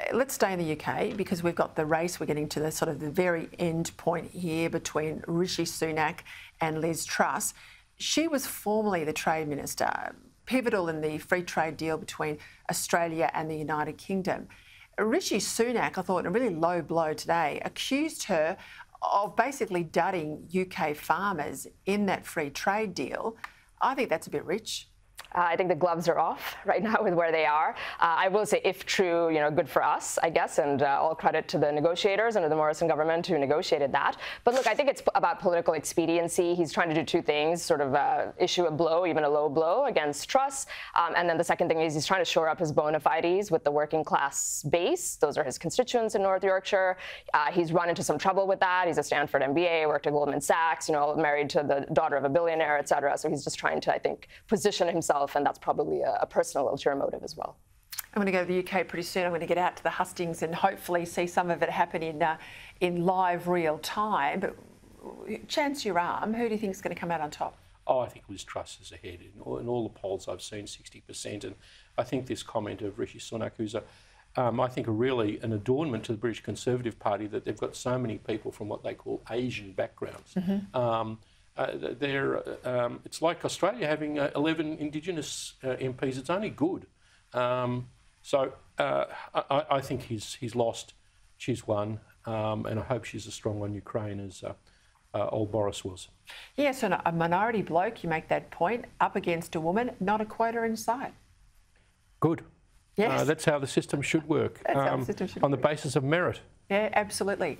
Uh, let's stay in the UK because we've got the race. We're getting to the sort of the very end point here between Rishi Sunak and Liz Truss. She was formerly the Trade Minister, pivotal in the free trade deal between Australia and the United Kingdom. Rishi Sunak, I thought, a really low blow today, accused her of basically dudding UK farmers in that free trade deal. I think that's a bit rich. Uh, I think the gloves are off right now with where they are. Uh, I will say, if true, you know, good for us, I guess, and uh, all credit to the negotiators under the Morrison government who negotiated that. But look, I think it's about political expediency. He's trying to do two things: sort of uh, issue a blow, even a low blow, against Truss, um, and then the second thing is he's trying to shore up his bona fides with the working class base. Those are his constituents in North Yorkshire. Uh, he's run into some trouble with that. He's a Stanford MBA, worked at Goldman Sachs, you know, married to the daughter of a billionaire, et cetera. So he's just trying to, I think, position himself himself, and that's probably a, a personal ulterior motive as well. I'm going to go to the UK pretty soon. I'm going to get out to the hustings and hopefully see some of it happen in uh, in live real time. But chance your arm, who do you think is going to come out on top? Oh, I think Liz Truss is ahead in all, in all the polls I've seen, 60%. And I think this comment of Rishi Sunak, who's a um, I think, a really an adornment to the British Conservative Party that they've got so many people from what they call Asian backgrounds. Mm -hmm. um, uh, they're, um, it's like Australia having uh, 11 Indigenous uh, MPs. It's only good. Um, so uh, I, I, think he's, he's lost, she's won, um, and I hope she's as strong on Ukraine as old Boris was. Yes, and a minority bloke, you make that point, up against a woman, not a quota in sight. Good. Yes. that's how the system should work. That's how the um, system should On work. the basis of merit. Yeah, absolutely.